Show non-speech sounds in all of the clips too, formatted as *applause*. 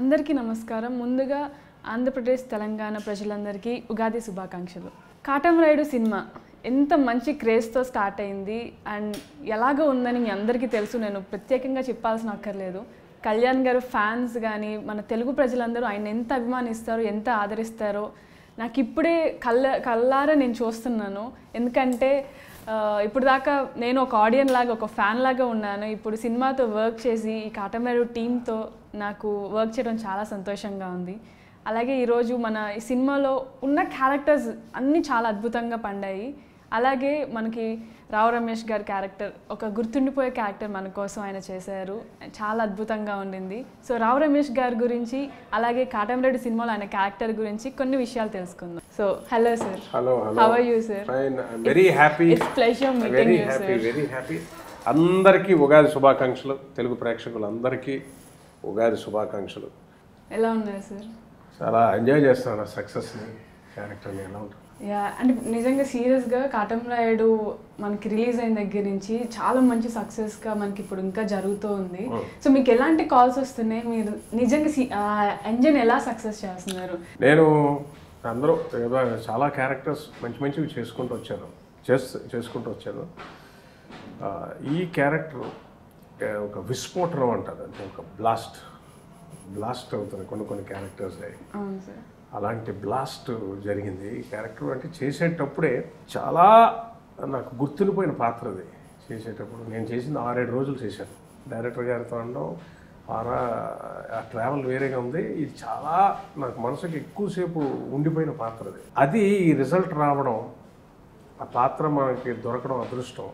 అందరికీ నమస్కారం. ముందుగా ఆంధ్రప్రదేశ్ తెలంగాణ ప్రజలందరికీ ఉగాది శుభాకాంక్షలు. కాటమరాయుడు సినిమా ఎంత మంచి క్రేజ్తో స్టార్ట్ అయింది అండ్ ఎలాగో ఉందని మీ అందరికీ తెలుసు. నేను ప్రత్యేకంగా చెప్పాల్సిన అక్కర్లేదు. కళ్యాణ్ గారు ఫ్యాన్స్ కానీ మన తెలుగు ప్రజలందరూ ఆయన ఎంత అభిమానిస్తారో ఎంత ఆదరిస్తారో నాకు ఇప్పుడే కళ్ళ కళ్ళారా నేను చూస్తున్నాను. ఎందుకంటే ఇప్పుడు దాకా నేను ఒక ఆడియన్ లాగా ఒక ఫ్యాన్ లాగా ఉన్నాను. ఇప్పుడు సినిమాతో వర్క్ చేసి ఈ కాటమేరు టీంతో నాకు వర్క్ చేయడం చాలా సంతోషంగా ఉంది. అలాగే ఈరోజు మన ఈ సినిమాలో ఉన్న క్యారెక్టర్స్ అన్నీ చాలా అద్భుతంగా పండాయి. అలాగే మనకి రావు రమేష్ గారి క్యారెక్టర్ ఒక గుర్తుండిపోయే క్యారెక్టర్ మన కోసం ఆయన చేశారు. చాలా అద్భుతంగా ఉండింది. సో రావు రమేష్ గారి గురించి అలాగే కాటమరెడ్డి సినిమాలో ఆయన క్యారెక్టర్ గురించి కొన్ని విషయాలు తెలుసుకుందాం. So hello sir hello hello how are you sir very happy pleasure meeting you sir very happy అందరికీ ఉగాది శుభాకాంక్షలు తెలుగు ప్రేక్షకులందరికీ. ఉగాది శుభాకాంక్షలు. ఎలా ఉన్నారు సార్? చాలా ఎంజాయ్ చేస్తున్నాను సక్సెస్ని క్యారెక్టర్ని ఎలా ఉంటుంది. యా అంటే నిజంగా సీరియస్గా కాటమరాయుడు మనకి రిలీజ్ అయిన దగ్గర నుంచి చాలా మంచి సక్సెస్గా మనకి ఇప్పుడు ఇంకా జరుగుతూ ఉంది. సో మీకు ఎలాంటి కాల్స్ వస్తున్నాయి? మీరు నిజంగా ఎంజన్ ఎలా సక్సెస్ చేస్తున్నారు? నేను అందరూ ఏదో చాలా క్యారెక్టర్స్ మంచి మంచివి చేసుకుంటూ వచ్చాను. చేస్తూ చేసుకుంటూ వచ్చాను. ఈ క్యారెక్టర్ ఒక విస్ఫోటనం అంటారు అంటే ఒక బ్లాస్ట్ బ్లాస్ట్ అవుతుంది కొన్ని కొన్ని క్యారెక్టర్స్ అలాంటి బ్లాస్ట్ జరిగింది. ఈ క్యారెక్టర్ అంటే చేసేటప్పుడే చాలా నాకు గుర్తుండిపోయిన పాత్ర అది. చేసేటప్పుడు నేను చేసింది ఆరేడు రోజులు చేశాను. డైరెక్టర్ గారితో అనడం ఆరా ఆ ట్రావెల్ వేరేగా ఉంది. ఇది చాలా నాకు మనసుకి ఎక్కువసేపు ఉండిపోయిన పాత్ర అది. అది ఈ రిజల్ట్ రావడం ఆ పాత్ర మనకి దొరకడం అదృష్టం.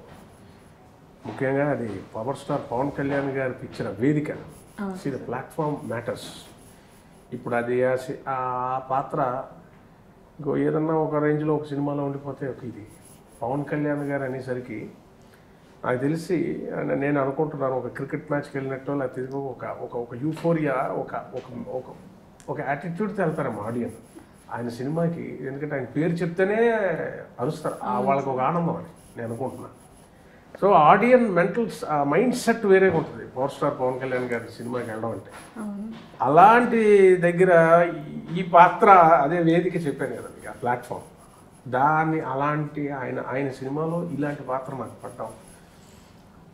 ముఖ్యంగా అది పవర్ స్టార్ పవన్ కళ్యాణ్ గారి ఇచ్చిన వేదిక. సి ద ప్లాట్ఫామ్ మ్యాటర్స్ ఇప్పుడు అది ఆ పాత్ర ఇంకో ఏదన్నా ఒక రేంజ్లో ఒక సినిమాలో ఉండిపోతే ఒక ఇది. పవన్ కళ్యాణ్ గారు అనేసరికి నాకు తెలిసి నేను అనుకుంటున్నాను ఒక క్రికెట్ మ్యాచ్కి వెళ్ళినట్టు లేకపోతే ఒక ఒక ఒక యూఫోరియా ఒక ఒక ఒక ఒక యాటిట్యూడ్తో వెళ్తారేమో ఆడియన్స్ ఆయన సినిమాకి ఎందుకంటే ఆయన పేరు చెప్తేనే అరుస్తారు. వాళ్ళకి ఒక ఆనందం అని నేను అనుకుంటున్నాను. So audience mental mindset వేరేగా ఉంటుంది పవర్ స్టార్ పవన్ కళ్యాణ్ గారి సినిమాకి వెళ్ళడం అంటే. అలాంటి దగ్గర ఈ- పాత్ర అదే వేదిక చెప్పాను కదా మీకు ఆ ప్లాట్ఫామ్. దాన్ని అలాంటి ఆయన ఆయన సినిమాలో ఇలాంటి పాత్ర నాకు పడ్డాం.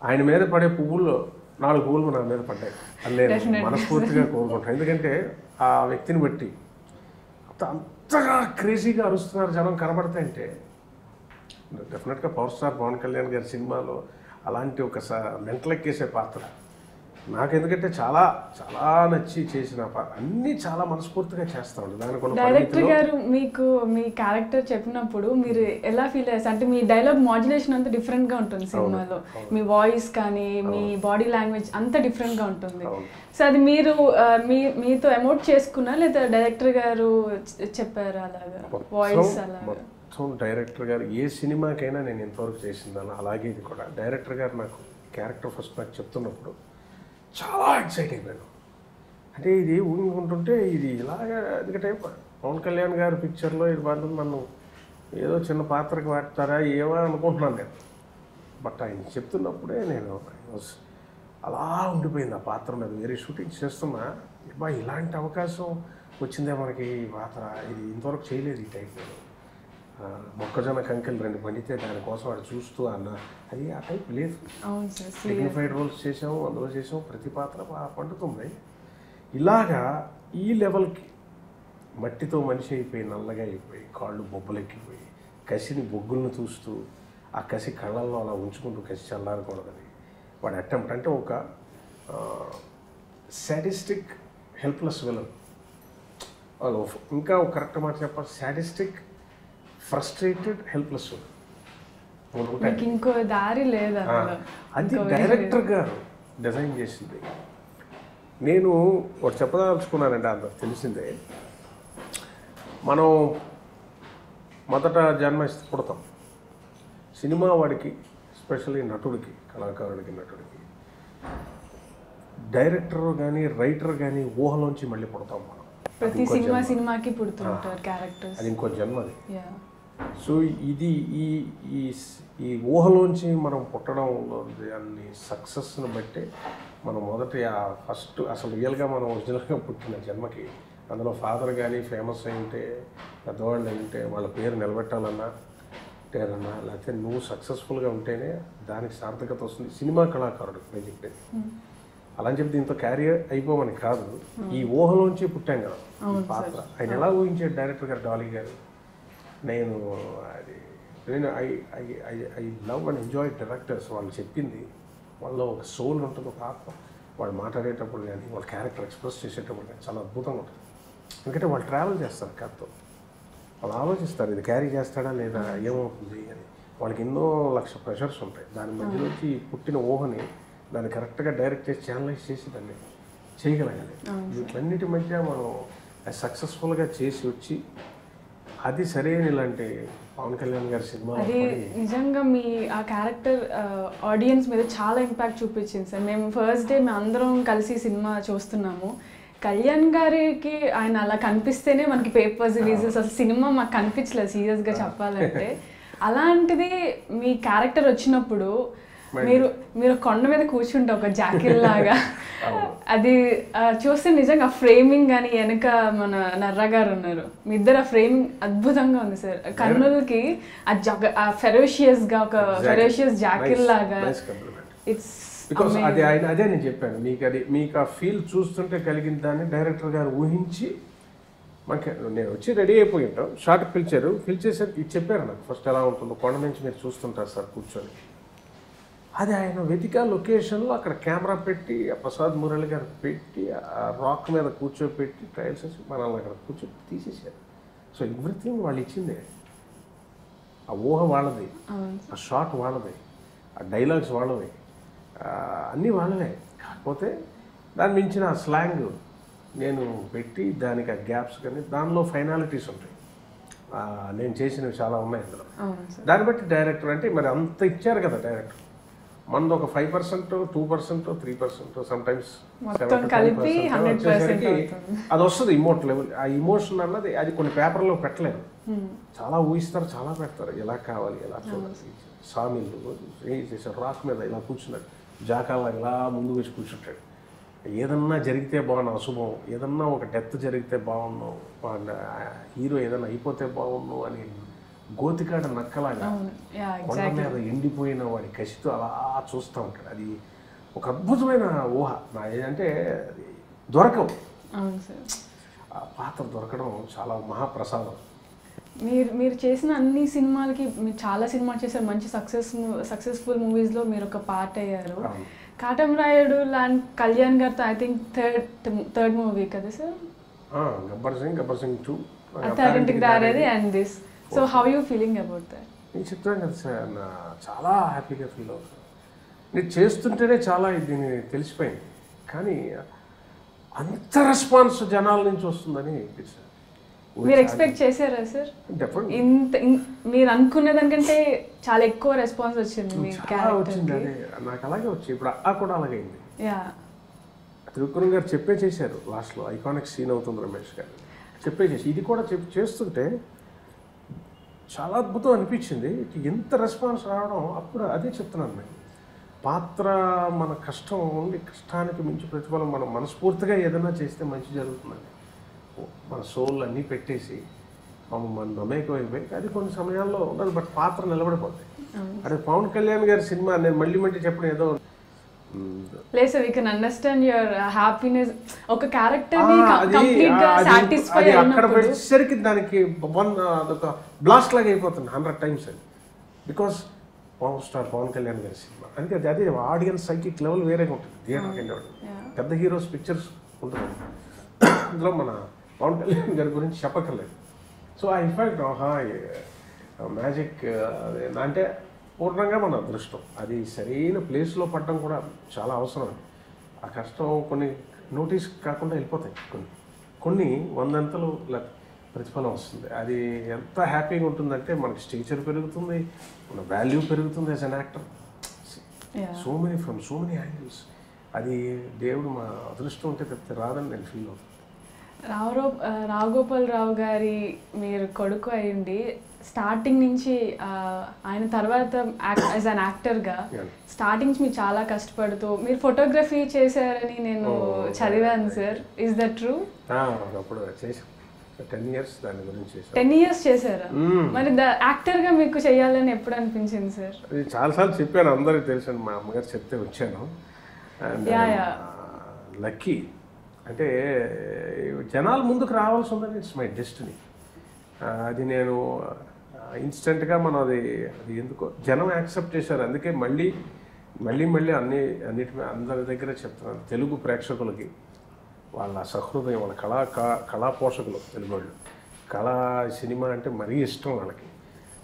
ఆయన మీద పడే పువ్వులు నాలుగు పువ్వులు నా మీద పడ్డాయి. అది నేను మనస్ఫూర్తిగా కోరుకుంటాను ఎందుకంటే ఆ వ్యక్తిని బట్టి అంత అంతగా క్రేజీగా అరుస్తున్నారు జనం కనబడతాయంటే డెఫినెట్గా పవర్ స్టార్ పవన్ కళ్యాణ్ గారి సినిమాలో అలాంటి ఒక స మెంటలెక్కేసే పాత్ర. నాకు ఎందుకంటే చాలా చాలా నచ్చి చేసిన అన్నీ చాలా మనస్ఫూర్తిగా చేస్తా దానికి ఉన్న డైరెక్టర్ గారు మీకు మీ క్యారెక్టర్ చెప్పినప్పుడు మీరు ఎలా ఫీల్ అయ్యారు? అంటే మీ డైలాగ్ మాడ్యులేషన్ అంతా డిఫరెంట్గా ఉంటుంది సినిమాలో. మీ వాయిస్ కానీ మీ బాడీ లాంగ్వేజ్ అంతా డిఫరెంట్గా ఉంటుంది. సో అది మీరు మీ మీతో ఎమోట్ చేసుకున్నా లేదా డైరెక్టర్ గారు చెప్పారు అలాగా? వాయిస్ అలాగా? మొత్తం డైరెక్టర్ గారు ఏ సినిమాకైనా నేను ఇంతవరకు చేసిందాను. అలాగే ఇది కూడా. డైరెక్టర్ గారు నాకు క్యారెక్టర్ ఫస్ట్ నాకు చెప్తున్నప్పుడు చాలా ఎక్సైట్ అయిపోయాను. అంటే ఇది ఊహించుకుంటుంటే ఇది ఇలాగా ఎందుకంటే పవన్ కళ్యాణ్ గారి పిక్చర్లో ఇది మాత్రం నన్ను ఏదో చిన్న పాత్రకి వాడతారా ఏమో అనుకుంటున్నాను నేను. బట్ ఆయన చెప్తున్నప్పుడే నేను అలా ఉండిపోయింది ఆ పాత్ర మీద. వేరే షూటింగ్ చేస్తున్నా ఇబ్బా ఇలాంటి అవకాశం వచ్చిందే మనకి ఈ పాత్ర. ఇది ఇంతవరకు చేయలేదు ఈ టైప్ మొక్కజొన్న కంకెలు రెండు పండితే దానికోసం వాడు చూస్తూ అన్న అది ఆ టైప్ లేదు. డిగ్నిఫైడ్ రోల్స్ చేసాము అందులో చేసాము ప్రతి పాత్ర పండుతుంది. ఇలాగా ఈ లెవెల్కి మట్టితో మనిషి అయిపోయి నల్లగా అయిపోయి కాళ్ళు బొబ్బలెక్కిపోయి కసిని బొగ్గులను చూస్తూ ఆ కసి కళ్ళల్లో అలా ఉంచుకుంటూ కసి చల్లారకూడదని వాడి అటెంప్ట్ అంటే ఒక సాటిస్టిక్ హెల్ప్లెస్ విలన్ ఇంకా ఒక కరెక్ట్ మాట చెప్పాలి. సాటిస్టిక్ ఫ్రస్ట్రేటెడ్ హెల్ప్లెస్ ఇంకో దారి లేదు అది డైరెక్టర్ గారు డిజైన్ చేసింది. నేను ఒకటి చెప్పదలుచుకున్నానండి అంత తెలిసిందే. మనం మొదట జన్మ పుడతాం. సినిమా వాడికి స్పెషల్లీ నటుడికి కళాకారుడికి నటుడికి. డైరెక్టర్ కానీ రైటర్ కానీ ఊహలోంచి మళ్ళీ పుడతాం మనం. ప్రతి సినిమా సినిమాకి పుడుతుంటారు క్యారెక్టర్స్ అది ఇంకో జన్మది. సో ఇది ఈ ఈ ఈ ఊహలోంచి మనం పుట్టడం అన్ని సక్సెస్ని బట్టి మనం మొదటి ఆ ఫస్ట్ అసలు రియల్గా మనం ఒరిజినల్గా పుట్టిన జన్మకి అందులో ఫాదర్ కానీ ఫేమస్ అయి ఉంటే పెద్దవాళ్ళు అయి ఉంటే వాళ్ళ పేరు నిలబెట్టాలన్నా పేరన్నా లేకపోతే నువ్వు సక్సెస్ఫుల్గా ఉంటేనే దానికి సార్థకత వస్తుంది. సినిమా కళాకారుడు నేను చెప్పేది. అలా అని చెప్పి దీంతో క్యారియర్ అయిపోమని కాదు. ఈ ఊహలోంచి పుట్టాం కదా. పాత్ర. ఆయన ఎలా ఊహించాడు డైరెక్టర్ గారు డాలీ గారు? నేను అది నేను I I I I love and enjoy directors వాళ్ళు చెప్పింది. వాళ్ళలో ఒక సోల్ ఉంటుంది ఒక ఆత్మ. వాళ్ళు మాట్లాడేటప్పుడు కానీ వాళ్ళ క్యారెక్టర్ ఎక్స్ప్రెస్ చేసేటప్పుడు కానీ చాలా అద్భుతంగా ఉంటుంది. ఎందుకంటే వాళ్ళు ట్రావెల్ చేస్తారు కథతో వాళ్ళు ఆలోచిస్తారు ఇది క్యారీ చేస్తాడా లేదా ఏమవుతుంది అని. వాళ్ళకి ఎన్నో లక్ష ప్రెషర్స్ ఉంటాయి. దాని మధ్యలోంచి పుట్టిన ఊహని దాన్ని కరెక్ట్గా డైరెక్ట్ చేసి ఛానలైజ్ చేసి దాన్ని చేయగలగాలి. వీటన్నిటి మధ్య మనం సక్సెస్ఫుల్గా చేసి వచ్చి అది సరైన ఇలాంటి పవన్ కళ్యాణ్ గారి సినిమా అది నిజంగా మీ ఆ క్యారెక్టర్ ఆడియన్స్ మీద చాలా ఇంపాక్ట్ చూపించింది సార్. మేము ఫస్ట్ డే మేము అందరం కలిసి సినిమా చూస్తున్నాము. కళ్యాణ్ గారికి ఆయన అలా కనిపిస్తేనే మనకి పేపర్స్ రిలీజెస్ అసలు సినిమా మాకు కనిపించలేదు సీరియస్గా చెప్పాలంటే. అలాంటిది మీ క్యారెక్టర్ వచ్చినప్పుడు మీరు మీరు కొండ మీద కూర్చుంటే ఒక జాకిల్ *laughs* లాగా. అది చూస్తే నిజంగా ఫ్రేమింగ్ కానీ వెనక మన నర్రా గారు ఉన్నారు. మీ ఇద్దరు ఆ ఫ్రేమింగ్ అద్భుతంగా ఉంది సార్. కన్నులకి ఆ జగ ఆ ఫెరోషియస్గా ఒక ఫెరోషియస్ జాకిల్ లాగా. ఇట్స్ బికాస్ అది ఆయన అదే నేను చెప్పాను. మీకు అది మీకు ఆ ఫీల్ చూస్తుంటే కలిగిన దాన్ని డైరెక్టర్ గారు ఊహించి మనకి నేను వచ్చి రెడీ అయిపోయి ఉంటాం. షార్ట్ పిలిచారు. పిలిచేసారు ఇది చెప్పారు నాకు. ఫస్ట్ ఎలా ఉంటుందో కొండ నుంచి మీరు చూస్తుంటారు సార్ కూర్చొని. అది ఆయన వెతిక లొకేషన్లో అక్కడ కెమెరా పెట్టి ఆ ప్రసాద్ మురళి గారు పెట్టి ఆ రాక్ మీద కూర్చోపెట్టి ట్రయల్స్ మనల్ని అక్కడ కూర్చో తీసేసారు సో ఎవ్రీథింగ్ వాళ్ళు ఇచ్చిందే. ఆ ఊహ వాళ్ళది. ఆ షాట్ వాళ్ళది. ఆ డైలాగ్స్ వాళ్ళవి. అన్నీ వాళ్ళవే. కాకపోతే దాని మించిన ఆ స్లాంగ్ నేను పెట్టి దానికి ఆ గ్యాప్స్ కానీ దానిలో ఫైనాలిటీస్ ఉంటాయి. నేను చేసినవి చాలా ఉన్నాయి అందులో. దాన్ని బట్టి డైరెక్టర్ అంటే మరి అంత ఇచ్చారు కదా డైరెక్టర్. మనది ఒక five percent two percent three percent sometimes మొత్తం కలిపి 100% అవుతుంది. అది వస్తుంది ఇమోట్ లెవెల్ ఆ ఇమోషన్ అన్నది అది కొన్ని పేపర్లో పెట్టలేరు చాలా ఊహిస్తారు చాలా పెడతారు. ఎలా కావాలి ఎలా చూడాలి? సామిళ్ళు ఏం చేశారు రాక్ మీద ఇలా కూర్చున్నాడు. జాకాల ఇలా ముందు వేసి కూర్చుంటాడు. ఏదన్నా జరిగితే బాగున్నా అశుభం. ఏదన్నా ఒక డెత్ జరిగితే బాగున్నాం హీరో ఏదన్నా అయిపోతే బాగున్నాం అని గోతికాడ నక్కలాగా కొండ మీద ఎండిపోయిన వాడి కసితో అలా చూస్తూ ఉంటాడు. అది ఒక అద్భుతమైన ఊహ. నా ఏంటంటే అది దొరకవు. ఆ పాత్ర దొరకడం చాలా మహాప్రసాదం. మీరు మీరు చేసిన అన్ని సినిమాలకి మీరు చాలా సినిమాలు చేశారు. మంచి సక్సెస్ సక్సెస్ఫుల్ మూవీస్లో మీరు ఒక పార్ట్ అయ్యారు. కాటం రాయుడు లాంటి కళ్యాణ్ గారితో I think third third movie కదా sir? Gabbar Singh Gabbar Singh two Attarintiki Daredi and this so how you feeling about that నేను చెప్తాను కదా సార్ నా చాలా హ్యాపీగా ఫీల్ అవుతాను నేను చేస్తుంటేనే చాలా దీన్ని తెలిసిపోయింది. కానీ అంత రెస్పాన్స్ జనాల నుంచి వస్తుందని అనిపించింది మీరు ఎక్స్పెక్ట్ చేశారా సార్? ఇంత మీరు అనుకునే దానికంటే చాలా ఎక్కువ రెస్పాన్స్ వచ్చింది మీ వచ్చింది అదే. నాకు అలాగే వచ్చి ఇప్పుడు ఆ కూడా అలాగే అయింది. యా. త్రిపురం గారు చెప్పే చేశారు లాస్ట్లో ఐకానిక్ సీన్ అవుతుంది రమేష్ గారు. చెప్పే చేసి ఇది కూడా చెప్పి చేస్తుంటే చాలా అద్భుతం అనిపించింది. ఎంత రెస్పాన్స్ రావడం అప్పుడు అదే చెప్తున్నాను నేను. పాత్ర మన కష్టం ఓన్లీ కష్టానికి మించి ప్రతిఫలం మనం మనస్ఫూర్తిగా ఏదైనా చేస్తే మంచి జరుగుతుందండి. మన సోల్ అన్నీ పెట్టేసి మనం మన నమ్మకం అయిపోయి అది కొన్ని సమయాల్లో ఉండదు బట్ పాత్ర నిలబడిపోతుంది అదే పవన్ కళ్యాణ్ గారి సినిమా నేను మళ్ళీ మళ్ళీ చెప్పడం ఏదో లేదు sir we can understand your happiness ఒక క్యారెక్టర్ని ఆ, కంప్లీట్గా సాటిస్ఫై అక్కడ వచ్చేసరికి దానికి వన్ అదొక బ్లాస్ట్ లాగా అయిపోతుంది హండ్రెడ్ టైమ్స్ అది. Because power star Pawan Kalyan గారి సినిమా. అందుకే అది అదే ఆడియన్స్ సైకిక్ లెవెల్ వేరేగా ఉంటుంది థియేటర్కి వెళ్ళేవాడు పెద్ద హీరోస్ పిక్చర్స్ ఉంటుంది. అందులో మన పవన్ కళ్యాణ్ గారి గురించి చెప్పక్కర్లేదు. సో ఆ ఇన్ఫాక్ట్ ఆహా మ్యాజిక్ అంటే పూర్ణంగా మన అదృష్టం. అది సరైన ప్లేస్లో పడడం కూడా చాలా అవసరం. ఆ కష్టం కొన్ని నోటీస్ కాకుండా వెళ్ళిపోతాయి కొన్ని. కొన్ని వందంతలు ప్రతిఫలం వస్తుంది. అది ఎంత హ్యాపీగా ఉంటుందంటే మనకి స్టేచర్ పెరుగుతుంది మన వాల్యూ పెరుగుతుంది as an actor. So many from so many angles అది దేవుడు మా అదృష్టం ఉంటే తప్పితే రాదని నేను ఫీల్ అవుతాను రావు రావుగోపాల్ రావు గారి మీరు కొడుకు అయ్యింది స్టార్టింగ్ నుంచి ఆయన తర్వాత యాజ్ అన్ యాక్టర్గా. స్టార్టింగ్ నుంచి మీరు చాలా కష్టపడుతూ మీరు ఫోటోగ్రఫీ చేశారని నేను Oh, చదివాను సార్. ఇస్ దట్ ట్రూ చేసాం టెన్ ఇయర్స్ దాని గురించి టెన్ ఇయర్స్ చేశారా? Mm. మరి ద యాక్టర్గా మీకు చేయాలని ఎప్పుడు అనిపించింది సార్? చాలాసార్లు చెప్పాను అందరికీ తెలుసు. మా అమ్మగారు చెప్తే వచ్చాను అండ్. లక్కీ. అంటే జనాలు ముందుకు రావాల్సి ఉందని ఇట్స్ మై డెస్టినీ. అది నేను ఇన్స్టెంట్గా మనం అది అది ఎందుకో జనం యాక్సెప్ట్ చేశారు. అందుకే మళ్ళీ మళ్ళీ మళ్ళీ అన్ని అన్నిటి అందరి దగ్గర చెప్తున్నాను. తెలుగు ప్రేక్షకులకి వాళ్ళ సహృదయం వాళ్ళ కళా కా- కళా పోషకులు తెలుగు వాళ్ళు కళా సినిమా అంటే మరీ ఇష్టం వాళ్ళకి.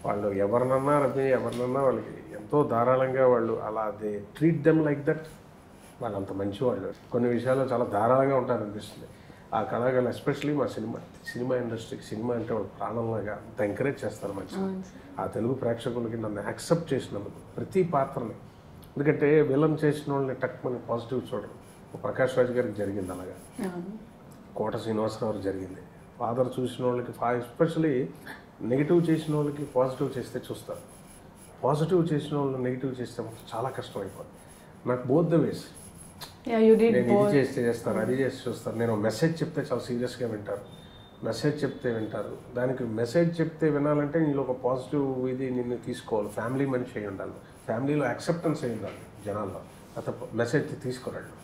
వాళ్ళు ఎవరినన్నా రమ్మి ఎవరినన్నా వాళ్ళకి ఎంతో ధారాళంగా వాళ్ళు అలా they treat them like that వాళ్ళు అంత మంచి వాళ్ళు కొన్ని విషయాల్లో చాలా ధారాళంగా ఉంటారు అనిపిస్తుంది ఆ కళాకారులు ఎస్పెషలీ మా సినిమా సినిమా ఇండస్ట్రీకి సినిమా అంటే వాళ్ళు ప్రాణంలాగా అంత ఎంకరేజ్ చేస్తారు మంచి ఆ తెలుగు ప్రేక్షకులకి నన్ను యాక్సెప్ట్ చేసినందుకు ప్రతి పాత్రని. ఎందుకంటే విలన్ చేసిన వాళ్ళని టక్ మన పాజిటివ్ చూడరు. ప్రకాష్ రాజ్ గారికి జరిగింది అలాగా. కోట శ్రీనివాసరావు జరిగింది. ఫాదర్ చూసిన వాళ్ళకి ఎస్పెషలీ నెగిటివ్ చేసిన వాళ్ళకి పాజిటివ్ చేస్తే చూస్తారు. పాజిటివ్ చేసిన వాళ్ళు నెగిటివ్ చేస్తే చాలా కష్టం అయిపోతుంది నాకు బోత్ ద వేస్. నేను ఇది చేస్తే చేస్తాను అది చేసి చూస్తాను. నేను మెసేజ్ చెప్తే చాలా సీరియస్గా వింటారు. మెసేజ్ చెప్తే వింటారు. దానికి మెసేజ్ చెప్తే వినాలంటే నీలో ఒక పాజిటివ్ ఇది నిన్ను తీసుకోవాలి. ఫ్యామిలీ మనిషి అయి ఉండాలి. ఫ్యామిలీలో యాక్సెప్టెన్స్ అయి ఉండాలి జనాల్లో. అతను message తీసుకోరండి.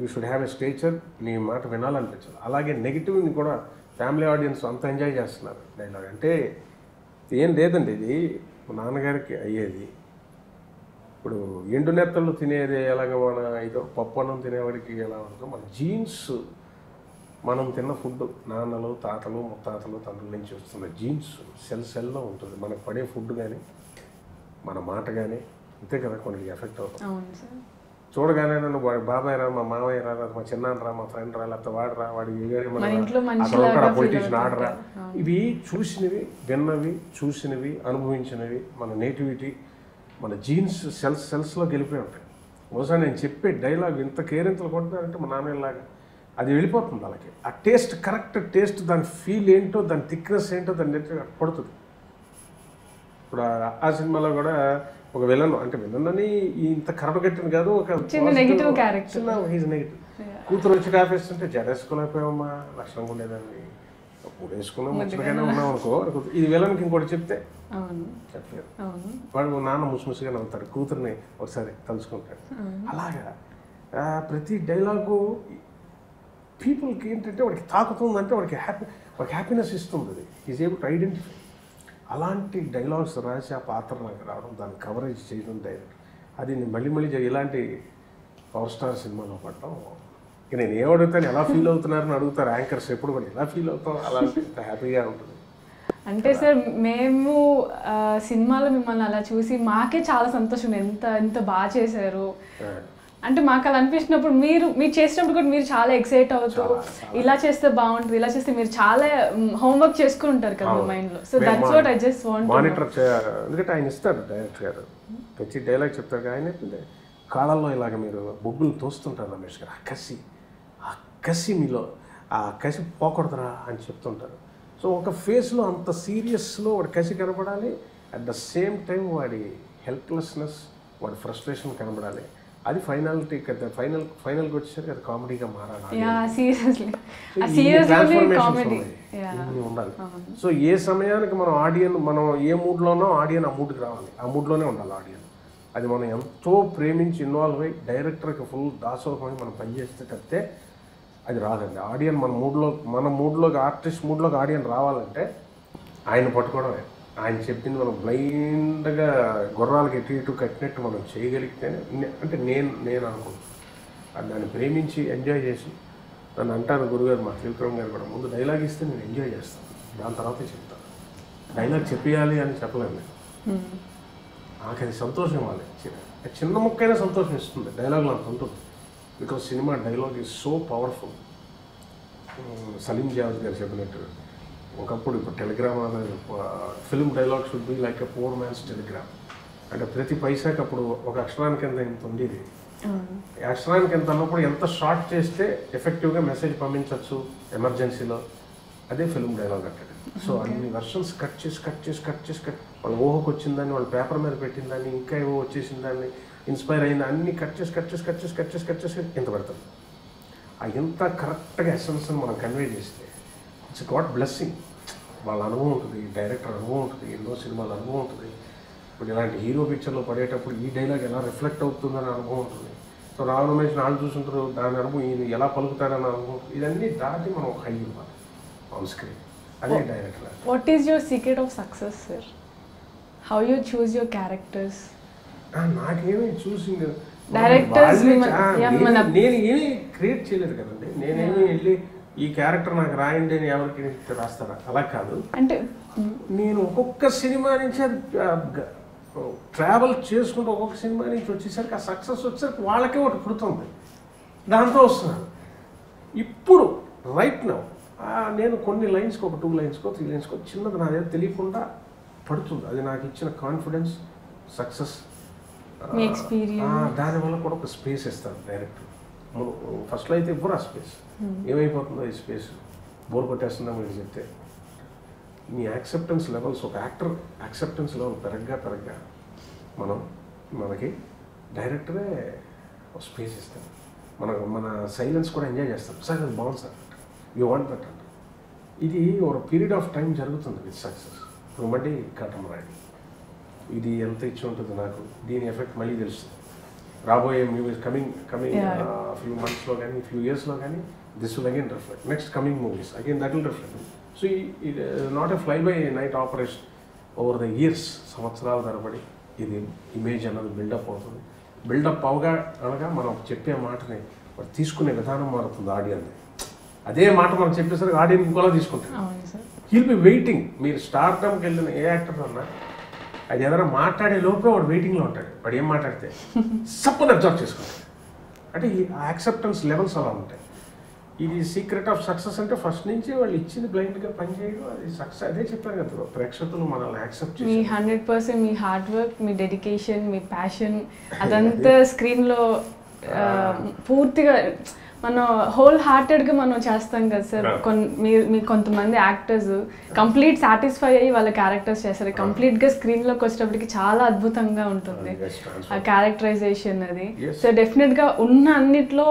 You should have a stature నీ మాట వినాలనిపించదు. అలాగే నెగిటివ్ని కూడా ఫ్యామిలీ ఆడియన్స్ అంత ఎంజాయ్ చేస్తున్నారు. డైలాగ్ అంటే ఏం లేదండి ఇది. మా నాన్నగారికి అయ్యేది. ఇప్పుడు ఎండు నెత్తలు తినేది ఎలాగ మన ఇదో పప్పు అన్నం తినేవాడికి ఎలా ఉంటుందో మన జీన్స్ మనం తిన్న ఫుడ్ నాన్నలు తాతలు ముత్తాతలు తండ్రుల నుంచి వస్తున్న జీన్స్ సెల్ సెల్లో ఉంటుంది. మనకు పడే ఫుడ్ కానీ మన మాట కానీ అంతే కదా కొన్ని ఎఫెక్ట్ అవుతుంది చూడగానే నన్ను బాబాయ్ రా మా మామయ్య రా మా చిన్నాన్న రా మా ఫ్రెండ్ రా లేకపోతే వాడు రా వాడి అక్కడ పొలిటీషియన్ ఆడరా. ఇవి చూసినవి విన్నవి చూసినవి అనుభవించినవి మన నేటివిటీ మన జీన్స్ సెల్స్ సెల్స్లో గెలిపోయి ఉంటాయి బహుశా నేను చెప్పే డైలాగ్ ఇంత కేరింతలు కొట్టారంటే మా నాన్నలాగా అది వెళ్ళిపోతుంది వాళ్ళకి. ఆ టేస్ట్ కరెక్ట్ టేస్ట్ దాని ఫీల్ ఏంటో దాని థిక్నెస్ ఏంటో దాని నెట్ పడుతుంది. ఇప్పుడు ఆ- సినిమాలో కూడా ఒక విలన్ అంటే విలన్ అని ఇంత కరపగట్టిన కాదు ఒక. చిన్న హీజ్ నెగిటివ్ కూతురు వచ్చి కాఫేస్తుంటే జడేసుకోలేకపోయామమ్మా లక్షణంగా ఉండేదాన్ని ఇప్పుడు వేసుకున్నాం మంచిగానే ఉన్నాం అనుకో ఇది విలన్కి ఇంకోటి చెప్తే చెప్పలేదు. వాడు నాన్న ముసిముసిగా నవ్వుతాడు కూతుర్ని ఒకసారి తలుచుకుంటాడు. అలాగా ప్రతి డైలాగు పీపుల్కి ఏంటంటే వాడికి తాకుతుందంటే వాడికి హ్యాపీ వాడికి హ్యాపీనెస్ ఇస్తుంది అది. ఈజ్ ఏబుల్ టు ఐడెంటిఫై అలాంటి డైలాగ్స్ రాసి ఆ పాత్ర నాకు రావడం దాన్ని కవరేజ్ చేయడం డైరెక్ట్. అది నేను మళ్ళీ మళ్ళీ ఇలాంటి పవర్ స్టార్ సినిమాలో పడటం నేను ఏం అడుగుతాను? ఎలా ఫీల్ అవుతున్నారని అడుగుతారు యాంకర్స్ ఎప్పుడు కూడా. ఎలా ఫీల్ అవుతాం? అలాంటి హ్యాపీగా ఉంటుంది. అంటే సార్ మేము సినిమాలో మిమ్మల్ని అలా చూసి మాకే చాలా సంతోషం. ఎంత ఎంత బాగా చేశారు. అంటే మాకు అలా అనిపించినప్పుడు మీరు మీరు చేసినప్పుడు కూడా మీరు చాలా ఎక్సైట్ అవుతూ ఇలా చేస్తే బాగుంటుంది ఇలా చేస్తే మీరు చాలా హోంవర్క్ చేసుకుని ఉంటారు కదా మైండ్లో. So that's what I just want monitor ఎందుకంటే ఆయన ఇస్తాడు డైరెక్టర్ గారు. ప్రతి డైలాగ్ చెప్తారు ఆయన కాళ్ళల్లో ఇలాగ మీరు బొగ్గులు తోస్తుంటారు రమేష్ గారు కసి కసి మీలో ఆ కసి పోకూడదురా అని చెప్తుంటారు. సో ఒక ఫేస్లో అంత సీరియస్లో వాడి కసి కనబడాలి అట్ ద సేమ్ టైం వాడి హెల్ప్లెస్నెస్ వాడి ఫ్రస్ట్రేషన్ కనబడాలి అది ఫైనాలిటీ ఫైనల్ ఫైనల్కి వచ్చేసరికి అది కామెడీగా మారాలి. ఉండాలి. సో ఏ సమయానికి మనం ఆడియన్ మనం ఏ మూడ్లో ఉన్నాం ఆడియన్ ఆ మూడ్కి రావాలి. ఆ మూడ్లోనే ఉండాలి ఆడియన్. అది మనం ఎంతో ప్రేమించి ఇన్వాల్వ్ అయ్యి డైరెక్టర్కి ఫుల్ దాసోహమై మనం పనిచేస్తే తప్పితే అది రాదండి. ఆడియన్ మన మూడ్లో మన మూడ్లోకి ఆర్టిస్ట్ మూడ్లోకి ఆడియన్ రావాలంటే ఆయన పట్టుకోవడమే. ఆయన చెప్పింది మనం బ్లైండ్గా గుర్రాలకి ఎటు ఇటు కట్టినట్టు మనం చేయగలిగితేనే అంటే నేను నేను అనుకుంటున్నాను దాన్ని ప్రేమించి ఎంజాయ్ చేసి నన్ను అంటారు గురుగారు మా త్రివిక్రమ్ గారు కూడా ముందు డైలాగ్ ఇస్తే నేను ఎంజాయ్ చేస్తాను దాని తర్వాతే చెప్తాను డైలాగ్ చెప్పేయాలి అని చెప్పలేను నేను నాకు అది సంతోషం ఇవ్వాలి. చిన్న ముక్కైనా సంతోషం ఇస్తుంది. డైలాగ్లో అంత ఉంటుంది. Because cinema dialogue is so powerful Salim Javed garu చెప్పినట్టు ఒకప్పుడు ఇప్పుడు టెలిగ్రామ్ అనేది film dialogue should be like a poor man's telegram అంటే ప్రతి పైసాకి అప్పుడు ఒక అక్షరానికి ఎంత ఇంత ఉండేది. అక్షరానికి ఎంత అన్నప్పుడు ఎంత షార్ట్ చేస్తే ఎఫెక్టివ్గా మెసేజ్ పంపించవచ్చు ఎమర్జెన్సీలో అదే ఫిల్మ్ డైలాగ్ అంటాడు సో అన్ని వర్షన్స్ కట్ చేసి కట్ చేసి కట్ చేసి కట్ వాళ్ళ ఊహకు వచ్చిందని వాళ్ళ పేపర్ మీద పెట్టిన దాన్ని ఇంకా ఏవో వచ్చేసిన దాన్ని ఇన్స్పైర్ అయింది. అన్ని కట్ చేసి కట్ చేసి కట్ చేసి కట్ చేసి కట్ చేసి ఇంత పెడతాం ఆ ఎంత కరెక్ట్గా ఎసెన్స్ని మనం కన్వే చేస్తే ఇట్స్ గాట్ బ్లెస్సింగ్ వాళ్ళ అనుభవం ఉంటుంది డైరెక్టర్ అనుభవం ఉంటుంది ఎన్నో సినిమాల అనుభవం ఉంటుంది. ఇప్పుడు ఇలాంటి హీరో పిక్చర్లో పడేటప్పుడు ఈ డైలాగ్ ఎలా రిఫ్లెక్ట్ అవుతుందనే అనుభవం ఉంటుంది. సో రావు రమేష్ నాలుగు చూసుంటారు దాని అనుభవం ఈయన ఎలా పలుకుతారని అనుభవం ఇదన్నీ దాటి మనం హై ఇవ్వాలి ఆన్ స్క్రీన్ అదే director what is your secret of success sir how you choose your characters నాకేమీ చూసి Directors వాళ్ళే మిమ్మల్ని- చా- yeah, నేను- ఏమీ క్రియేట్ చేయలేదు కదండి. నేనేమి వెళ్ళి ఈ క్యారెక్టర్ నాకు రాయండి అని ఎవరికి రాస్తారా? అలా కాదు. అంటే నేను ఒక్కొక్క సినిమా నుంచి అది ట్రావెల్ చేసుకుంటూ ఒక్కొక్క సినిమా నుంచి వచ్చేసరికి ఆ సక్సెస్ వచ్చేసరికి వాళ్ళకే ఒకటి పుడుతుంది దాంతో వస్తున్నాను. ఇప్పుడు రైట్ నౌ నేను కొన్ని లైన్స్కి ఒక టూ లైన్స్కో త్రీ లైన్స్కో చిన్నది నాదే తెలియకుండా పడుతుంది. అది నాకు ఇచ్చిన కాన్ఫిడెన్స్ సక్సెస్. దానివల్ల కూడా ఒక స్పేస్ ఇస్తారు డైరెక్ట్ ఫస్ట్లో అయితే ఇవ్వరు ఆ స్పేస్ ఏమైపోతుందో ఈ స్పేస్ బోర్ కొట్టేస్తుందా మీరు చెప్తే. మీ యాక్సెప్టెన్స్ లెవెల్స్ ఒక యాక్టర్ యాక్సెప్టెన్స్ లెవెల్ పెరగ్గా పెరగ్గా మనం మనకి డైరెక్టరే ఒక స్పేస్ ఇస్తారు. మన మన సైలెన్స్ కూడా ఎంజాయ్ చేస్తాం సార్ అది బాగుంది సార్. యూ వాంట్ దట్ అంట ఇది ఒక పీరియడ్ ఆఫ్ టైం జరుగుతుంది విత్ సక్సెస్ ఇప్పుడు మళ్ళీ కటమరాడి ఇది ఎంత ఇచ్చి ఉంటుంది నాకు. దీని ఎఫెక్ట్ మళ్ళీ తెలుస్తుంది. రాబోయే మూవీస్ కమింగ్ కమింగ్. ఫ్యూ మంత్స్లో కానీ ఫ్యూ ఇయర్స్లో కానీ this will again reflect next coming movies again that will reflect so ఇది not a fly by night operation over the years సంవత్సరాల తరబడి ఇది ఇమేజ్ అన్నది బిల్డప్ అవుతుంది. బిల్డప్ అవగా అనగా మనం చెప్పే మాటని వాడు తీసుకునే విధానం మారుతుంది ఆడియన్స్ అదే మాట మనం చెప్పేసరికి ఆడియన్స్ ఇంకోలా తీసుకుంటాం హీల్ బి వెయిటింగ్ మీరు స్టార్టమ్కి వెళ్ళిన ఏ యాక్టర్ అన్నా అది ఏదైనా మాట్లాడే లోపే వాడు వెయిటింగ్లో ఉంటాడు. వాడు ఏం మాట్లాడితే సప్పని అబ్జర్వ్ చేసుకుంటాడు. అంటే ఈ యాక్సెప్టెన్స్ లెవెల్స్ అలా ఉంటాయి. ఇది సీక్రెట్ ఆఫ్ సక్సెస్ అంటే ఫస్ట్ నుంచి వాళ్ళు ఇచ్చింది బ్లైండ్గా పనిచేయడం అది సక్సెస్ అదే చెప్పాను కదా ప్రేక్షకులు మనల్ని యాక్సెప్ట్ మీ హండ్రెడ్ పర్సెంట్ మీ హార్డ్ వర్క్ మీ డెడికేషన్ మీ ప్యాషన్ *laughs* అదంతా స్క్రీన్లో పూర్తిగా మనం హోల్ హార్టెడ్గా మనం చేస్తాం కదా సార్. మీ కొంతమంది యాక్టర్స్ కంప్లీట్ సాటిస్ఫై అయ్యి వాళ్ళ క్యారెక్టర్స్ చేస్తారు. కంప్లీట్గా స్క్రీన్లోకి వచ్చేటప్పటికి చాలా అద్భుతంగా ఉంటుంది. ఆ క్యారెక్టరైజేషన్ అది. సో డెఫినెట్గా ఉన్న అన్నిట్లో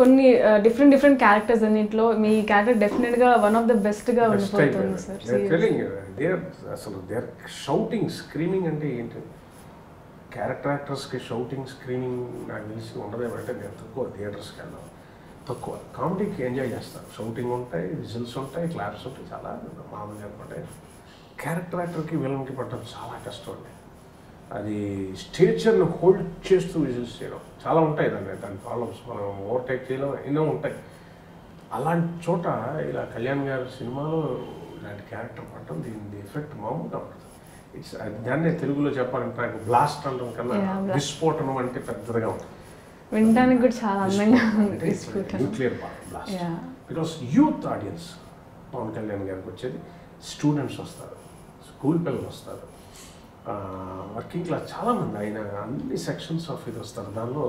కొన్ని డిఫరెంట్ డిఫరెంట్ క్యారెక్టర్స్ అన్నిట్లో మీ క్యారెక్టర్ డెఫినెట్గా వన్ ఆఫ్ ద బెస్ట్గా ఉండిపోతుంది సార్. షౌటింగ్ స్క్రీమింగ్ అంటే ఏంటి? క్యారెక్టర్ యాక్టర్స్కి షౌటింగ్ స్క్రీమింగ్ నాకు తెలిసి ఉండదేమంటే నేను తక్కువ థియేటర్స్కి వెళ్ళాను తక్కువ. కామెడీకి ఎంజాయ్ చేస్తాను షౌటింగ్ ఉంటాయి విజిల్స్ ఉంటాయి క్లాప్స్ ఉంటాయి చాలా మామూలుగా అనమాట క్యారెక్టర్ యాక్టర్కి విలన్కి పడటం చాలా కష్టం అండి. అది స్టేచర్ని హోల్డ్ చేస్తూ విజిల్స్ చేయడం. చాలా ఉంటాయి దాన్ని దాని ప్రాబ్లమ్స్ మనం ఓవర్టేక్ చేయడం ఎన్నో ఉంటాయి. అలాంటి చోట ఇలా కళ్యాణ్ గారి సినిమాలో ఇలాంటి క్యారెక్టర్ పడటం దీని ఎఫెక్ట్ మామూలుగా ఉంటుంది ఇట్స్ దాన్నే తెలుగులో చెప్పాలంటే నాకు బ్లాస్ట్ అనడం కన్నా. విస్ఫోటనం అంటే పెద్దగా ఉంటుంది. వినడానికి కూడా చాలా అందంగా ఉంది nuclear. Because youth audience Pavan Kalyan గారికి వచ్చేది స్టూడెంట్స్ వస్తారు స్కూల్ పిల్లలు వస్తారు వర్కింగ్ క్లాస్ చాలామంది ఆయన అన్ని సెక్షన్స్ ఆఫ్ ఇది వస్తారు. దానిలో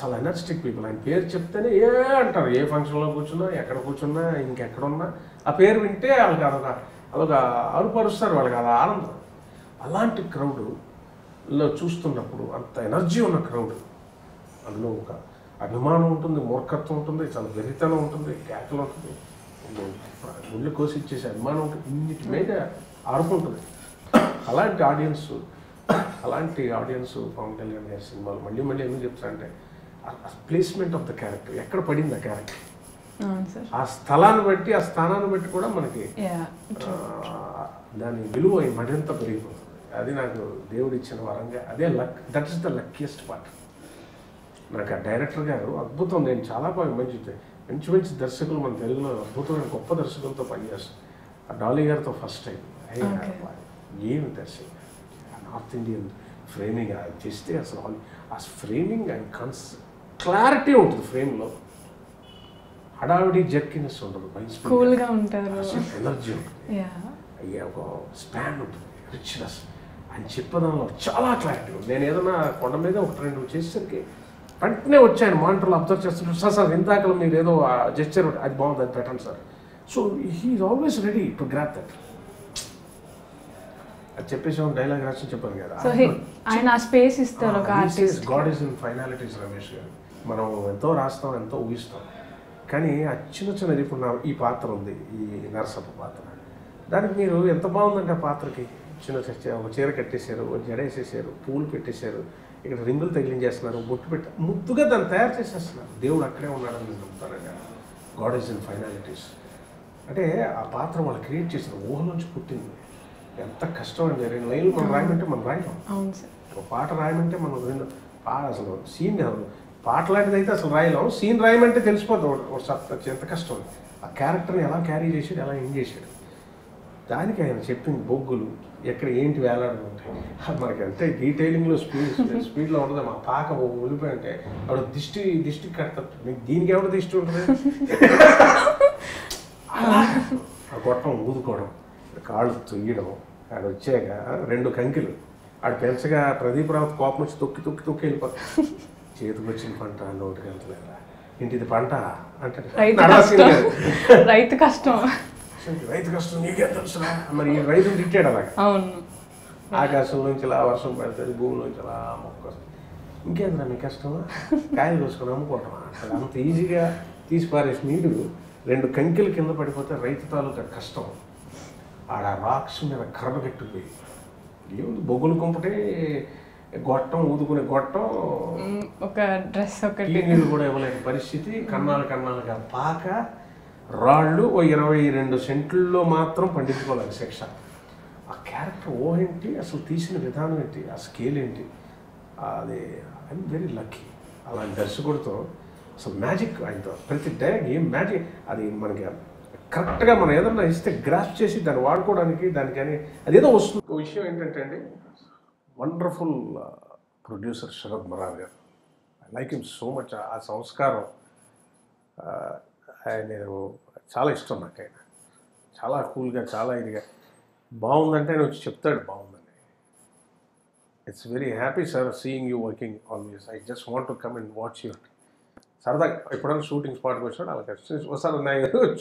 చాలా ఎనర్జెటిక్ పీపుల్ ఆయన పేరు చెప్తేనే ఏ అంటారు ఏ ఫంక్షన్లో కూర్చున్నా ఎక్కడ కూర్చున్నా ఇంకెక్కడున్నా ఆ పేరు వింటే వాళ్ళకి అదొక అదొక అరుపరుస్తారు వాళ్ళకి అది ఆనందం. అలాంటి క్రౌడ్లో చూస్తున్నప్పుడు అంత ఎనర్జీ ఉన్న క్రౌడ్ అందులో ఒక అభిమానం ఉంటుంది మూర్ఖత్వం ఉంటుంది చాలా వెరితనం ఉంటుంది కేకలు ఉంటుంది. గుళ్ళు కోసి ఇచ్చేసే అభిమానం ఉంటుంది ఇన్నిటి మీద ఉంటుంది. అలాంటి ఆడియన్స్ అలాంటి ఆడియన్స్ పవన్ కళ్యాణ్ గారి సినిమాలు మళ్ళీ మళ్ళీ ఎందుకు చెప్తారంటే ప్లేస్మెంట్ ఆఫ్ ద క్యారెక్టర్ ఎక్కడ పడింది ఆ క్యారెక్టర్? ఆ స్థలాన్ని బట్టి ఆ స్థానాన్ని బట్టి కూడా మనకి దాని విలువ మరింత పెరిగిపోతుంది. అది నాకు దేవుడు ఇచ్చిన వరంగా అదే luck that is the luckiest part నాకు ఆ డైరెక్టర్ గారు అద్భుతం. నేను చాలా బాగా మంచి మంచి మంచి దర్శకులు మన తెలుగులో అద్భుతమైన గొప్ప దర్శకులతో పనిచేస్తాను ఆ డాలీ గారితో ఫస్ట్ టైం. ఏమి దర్శకుడు? నార్త్ ఇండియన్ ఫ్రేమింగ్ అది చేస్తే అసలు ఆ ఫ్రేమింగ్ అండ్ కన్స్ క్లారిటీ ఉంటుంది ఫ్రేమ్లో. హడావిడి జర్కినెస్ ఉండదు. కూల్గా ఉంటారు. ఎనర్జీ ఉంటుంది. ఒక స్పాన్ ఉంటుంది. రిచ్నెస్ అని చెప్పడంలో చాలా క్లారిటీ ఉంది. నేను ఏదైనా కొండ మీద ఒకటి రెండు చేసేసరికి వెంటనే వచ్చాను మానిటర్లో అబ్జర్వ్ చేస్తుంటే సార్ సార్ ఇందాక మీరు ఏదో జెస్చర్ అది బాగుంది అది పెట్టండి sir. So he is always ready to grab that అది చెప్పేసి డైలాగ్ రాసి చెప్పాను కదా. సో ఆయన ఆ స్పేస్ ఇస్తారు ఒక artist god is in finalities Ramesh garu. మనం ఎంతో రాస్తాం ఎంతో ఊహిస్తాం. కానీ ఆ చిన్న చిన్నది ఇప్పుడు నా ఈ పాత్ర ఉంది ఈ నరసప్ప పాత్ర. దానికి మీరు ఎంత బాగుందంటే ఆ పాత్రకి? చిన్న చర్చ ఒక చీర కట్టేశారు ఒక జడ వేసేసారు పూలు పెట్టేశారు. ఇక్కడ రింగులు తగిలించేస్తున్నారు బొట్టు పెట్టి ముద్దుగా దాన్ని తయారు చేసేస్తున్నారు. దేవుడు అక్కడే ఉన్నాడని నేను నమ్ముతానండి. గాడ్ ఈజ్ ఇన్ ఫైనాలిటీస్ అంటే ఆ పాత్ర వాళ్ళు క్రియేట్ చేసిన ఊహ నుంచి పుట్టింది. ఎంత కష్టం అండి రెండు లైన్లు మనం రాయమంటే మనం రాయలేం. ఒక పాట రాయమంటే మనం రెండు పాట అసలు సీన్ కాదు. పాట లాంటిది అయితే అసలు రాయలేం. సీన్ రాయమంటే సత్తా ఎంత కష్టం. ఆ క్యారెక్టర్ని ఎలా క్యారీ చేసాడు ఎలా ఏం చేశాడు. దానికి ఆయన చెప్పింది బొగ్గులు ఎక్కడ ఏంటి వేలాడుతూ ఉంటాయి అది మనకి అంటే డీటెయిలింగ్లో స్పీడ్ స్పీడ్లో ఉండదు మా పాక ఉల్లిపోయి అంటే ఆవిడ దిష్టి దిష్టి కడతారు. మీకు దీనికి ఎవడ దిష్టి ఉంటుంది? ఆ గొట్టం ఊదుకోవడం కాళ్ళు తొయ్యడం ఆడ వచ్చాక రెండు కంకిలు ఆడు పెంచగా ప్రదీప్ రావత్ కోపం వచ్చి తొక్కి తొక్కి తొక్కి వెళ్ళిపోతాడు చేతికి వచ్చిన పంట నోటికి వెళ్తలేదా ఇంటిది పంట? అంటే రైతు. కష్టం. రైతు కష్టం కష్టం నీకే తెలుసురా. మరి ఈ రైతుని తిట్టాడు అలాగా? అవును. ఆకాశం నుంచి ఇలా వర్షం పడుతుంది భూమి నుంచి అలా మొక్క వస్తుంది. ఇంకేంద్రా మీ కష్టమా కాయలు కోసుకొని అమ్ముకోవటమా అసలు అంత ఈజీగా తీసి పారేసి నీరు రెండు కంకిల కింద పడిపోతే రైతు తాలూకా కష్టం. ఆడ రాక్స్ మీద కర్ర కట్టుకుపోయి. ఏముంది బొగ్గులు కుంపటే గొట్టం ఊదుకునే గొట్టం. ఒక డ్రెస్ ఒకటి. నీళ్ళు కూడా ఇవ్వలేని పరిస్థితి. కన్నాలు కన్నాలుగా పాక రాళ్ళు ఓ ఇరవై రెండు సెంట్లలో మాత్రం పండించుకోవాలి శిక్ష. ఆ క్యారెక్టర్ ఓ ఏంటి? అసలు తీసిన విధానం ఏంటి? ఆ స్కేల్ ఏంటి? అది ఐఎమ్ వెరీ లక్కీ. అలాంటి దర్శకుడితో అసలు మ్యాజిక్ ఆయనతో ప్రతి డైరెక్ట్ ఏం మ్యాజిక్? అది మనకి కరెక్ట్గా మనం ఏదన్నా ఇస్తే గ్రాస్ చేసి దాన్ని వాడుకోవడానికి దానికని అదేదో వస్తుంది. ఒక విషయం ఏంటంటే అండి wonderful producer Sharad Marar garu. I like him so much. ఆ సంస్కారం నేను చాలా ఇష్టం నాకు ఆయన చాలా కూల్గా చాలా ఇదిగా. బాగుందంటే ఆయన వచ్చి చెప్తాడు బాగుందని it's very happy sir seeing you working always I just want to come and watch you సరదాగా ఎప్పుడైనా షూటింగ్ స్పాట్కి వచ్చినాడు అలా చూసి ఒకసారి నా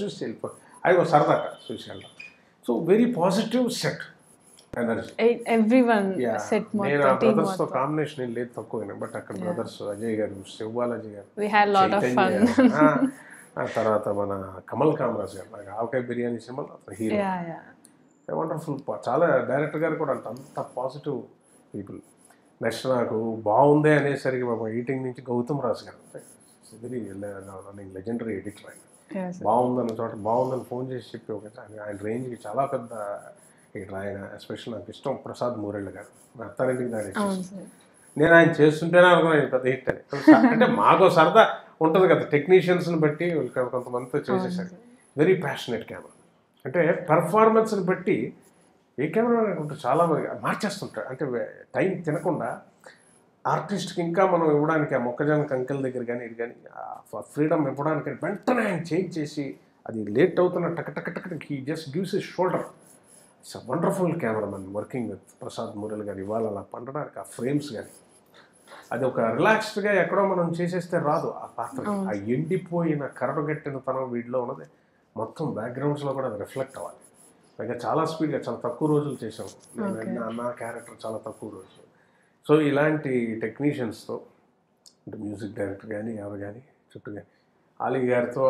చూసి వెళ్ళిపో అది ఒక సరదాగా చూసి వెళ్దాం so very positive set energy నేను ఆ బ్రదర్స్తో కాంబినేషన్ లేదు తక్కువ బట్ అక్కడ బ్రదర్స్ అజయ్ గారు శివబాలాజీ గారు *laughs* ఆ, తర్వాత మన కమల్ కామరాజ్ గారు నాకు ఆవకాయ బిర్యానీ సినిమాలో హీరో. Yeah yeah. వండర్ఫుల్ చాలా డైరెక్టర్ గారు కూడా అంత అంత పాజిటివ్ పీపుల్. నెక్స్ట్ నాకు బాగుందే అనేసరికి మా ఈటింగ్ నుంచి గౌతమ్ రాజు గారు రన్నింగ్ లెజెండరీ ఎడిటర్ ఆయన. బాగుందన్న చోట బాగుందని ఫోన్ చేసి చెప్పి ఒక ఆయన రేంజ్కి చాలా పెద్ద ఎడిటర్ ఆయన ఎస్పెషల్ నాకు ఇష్టం ప్రసాద్ మూరెళ్ళ గారు. మా అత్తారింటికి దాని అవును సార్. నేను ఆయన చేస్తుంటేనే అనుకున్నాను పెద్ద హిట్ అని. అంటే మాకు సరదా ఉంటుంది కదా టెక్నీషియన్స్ని బట్టి కొంతమందితో చేసేసారు. వెరీ ప్యాషనెట్ కెమెరా అంటే పెర్ఫార్మెన్స్ని బట్టి ఏ కెమెరా ఉంటుంది చాలా మంది మార్చేస్తుంటారు. అంటే టైం తినకుండా ఆర్టిస్ట్కి ఇంకా మనం ఇవ్వడానికి ఆ మొక్కజొన్న కంకెల దగ్గర కానీ ఇది కానీ ఫ్రీడమ్ ఇవ్వడానికి వెంటనే ఆయన చేంజ్ చేసి అది లేట్ అవుతున్న టక టక టక he just gives his shoulder it's wonderful cameraman working with Prasad Murali garu. ఇవాళ అలా పండడానికి ఆ ఫ్రేమ్స్ కానీ అది ఒక రిలాక్స్డ్గా ఎక్కడో మనం చేసేస్తే రాదు. ఆ పాత్ర ఆ ఎండిపోయిన కరడుగట్టిన తనం వీటిలో ఉన్నది. మొత్తం బ్యాక్గ్రౌండ్స్లో కూడా అది రిఫ్లెక్ట్ అవ్వాలి. పైగా చాలా స్పీడ్గా చాలా తక్కువ రోజులు చేసాం నా- క్యారెక్టర్ చాలా తక్కువ రోజులు. సో ఇలాంటి టెక్నీషియన్స్తో అంటే మ్యూజిక్ డైరెక్టర్ కానీ ఎవరు కానీ చుట్టూ కానీ అలీ గారితో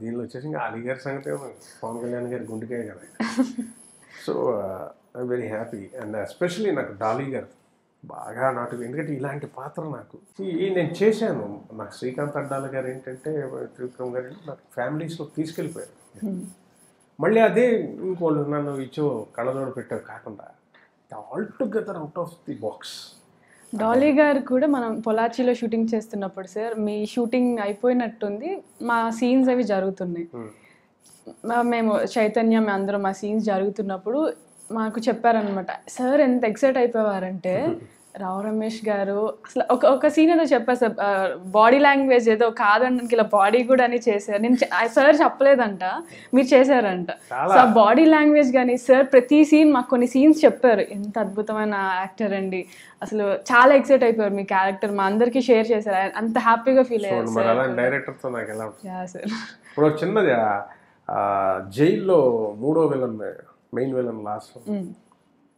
దీనిలో వచ్చేసి ఇంకా అలీ గారి సంగతి పవన్ కళ్యాణ్ గారి గుండెకాయ కదా *laughs* so I very happy and especially నాకు డాలీ గారు బాగా నాటు ఎందుకంటే ఇలాంటి పాత్ర నాకు. నేను చేశాను. నాకు శ్రీకాంత్ అడ్డాల గారు ఏంటంటే త్రివిక్రమ్ గారు నాకు ఫ్యామిలీస్లో తీసుకెళ్ళిపోయారు. మళ్ళీ అదే ఇంకోళ్ళు నన్ను ఇచ్చో కళ్ళజోడు పెట్టావు కాకుండా all together out of the box. Dolly garu కూడా మనం పొలాచిలో షూటింగ్ చేస్తున్నప్పుడు సార్ మీ షూటింగ్ అయిపోయినట్టుంది. మా సీన్స్ అవి జరుగుతున్నాయి. మేము చైతన్య అందరం మా సీన్స్ జరుగుతున్నప్పుడు మాకు చెప్పారనమాట సార్ ఎంత ఎక్సైట్ అయిపోయారంటే *laughs* రావు రమేష్ గారు అసలు ఒక ఒక సీన్ ఏదో చెప్పారు సార్. బాడీ లాంగ్వేజ్ ఏదో కాదనడానికి ఇలా బాడీ కూడా అని చేశారు. నేను సార్ చెప్పలేదంట. మీరు చేశారంట. సో బాడీ లాంగ్వేజ్ కానీ సార్ ప్రతి సీన్ మాకు కొన్ని సీన్స్ చెప్పారు. ఎంత అద్భుతమైన యాక్టర్ అండి. అసలు చాలా ఎక్సైట్ అయిపోయారు మీ క్యారెక్టర్ మా అందరికీ షేర్ చేశారు. అంత హ్యాపీగా ఫీల్ అయ్యారు సార్ ఇప్పుడు చిన్నది జైల్లో మూడో villain main villain last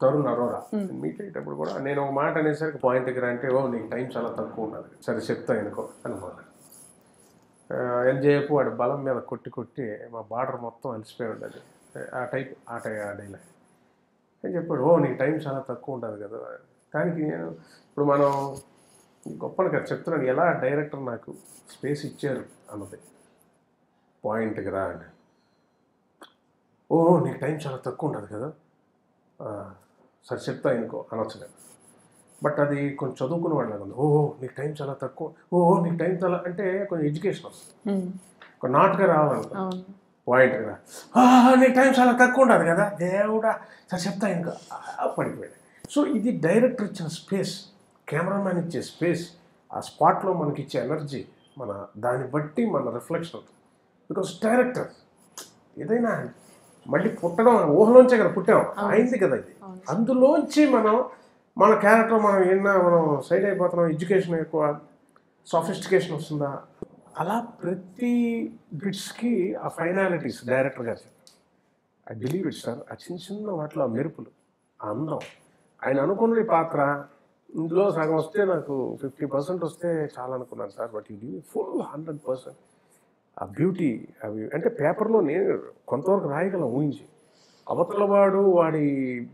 Tarun Arora. Meet అయ్యేటప్పుడు కూడా నేను ఒక మాట అనేసరికి పాయింట్ దగ్గర అంటే ఓ నీకు టైం చాలా తక్కువ ఉన్నది. సరే చెప్తా అనుకో అనుకున్నాను ఎంజేపు వాడి బలం మీద కొట్టి కొట్టి మా బార్డర్ మొత్తం అలసిపోయి ఉండదు. ఆ టైప్ ఆ టై ఆ డైలాగ్. అని చెప్పాడు ఓ నీకు టైం చాలా తక్కువ ఉంటుంది కదా. దానికి నేను ఇప్పుడు మనం గొప్పని కదా చెప్తున్నాను ఎలా డైరెక్టర్ నాకు స్పేస్ ఇచ్చారు అన్నది. పాయింట్కి రా అని. ఓ నీకు టైం చాలా తక్కువ ఉంటుంది కదా సరే చెప్తా అనుకో అనొచ్చు నేను బట్ అది కొంచెం చదువుకున్న వాళ్ళకి ఉంది. ఓహో నీకు టైం చాలా తక్కువ. ఓహో నీకు టైం చాలా అంటే కొంచెం ఎడ్యుకేషన్ వస్తుంది. ఒక నాటుగా రావాలనుకో కదా. "ఆ, నీకు టైం చాలా తక్కువ ఉండదు కదా. దేవుడా. సరే చెప్తా ఇంకా. పడిపోయాడు సో ఇది డైరెక్టర్ ఇచ్చిన స్పేస్ కెమెరామ్యాన్ ఇచ్చే స్పేస్ ఆ స్పాట్లో మనకి ఇచ్చే ఎనర్జీ మన దాన్ని బట్టి మన రిఫ్లెక్షన్ అవుతుంది. బికాస్ డైరెక్టర్ ఏదైనా మళ్ళీ పుట్టడం ఊహలోంచే కదా పుట్టాం. అయింది కదా ఇది. అందులోంచి మనం మన క్యారెక్టర్ మనం ఏమన్నా మనం సైడ్ అయిపోతున్నాం ఎడ్యుకేషన్ ఎక్కువ సాఫిస్టికేషన్ వస్తుందా? అలా ప్రతి బిట్స్కి ఆ finalities director garu I believe it sir ఆ చిన్న చిన్న వాటిలో ఆ మెరుపులు ఆ అందం. ఆయన అనుకున్న పాత్ర ఇందులో సగం వస్తే నాకు ఫిఫ్టీ పర్సెంట్ వస్తే చాలా అనుకున్నాను సార్ బట్ ఇది ఫుల్ హండ్రెడ్ పర్సెంట్ ఆ బ్యూటీ అవి అంటే పేపర్లో నేను కొంతవరకు రాయగలం ఊహించి. అవతల వాడు వాడి